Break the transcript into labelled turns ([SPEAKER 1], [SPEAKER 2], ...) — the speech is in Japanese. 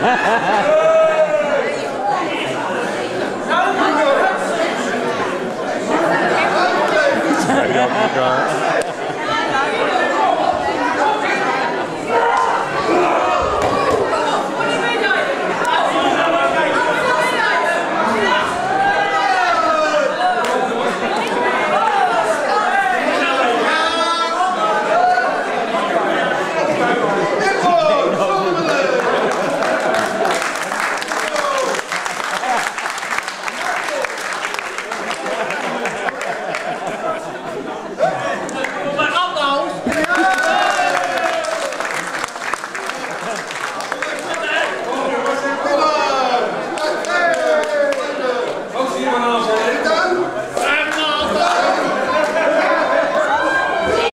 [SPEAKER 1] Ha ha ha! Yum,